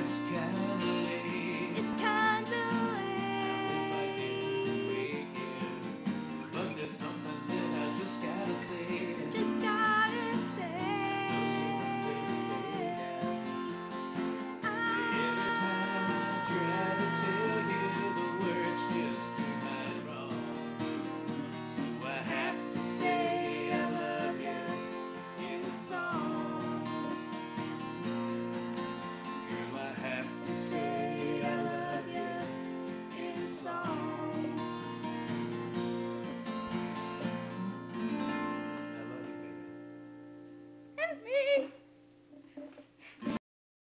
this cow. me!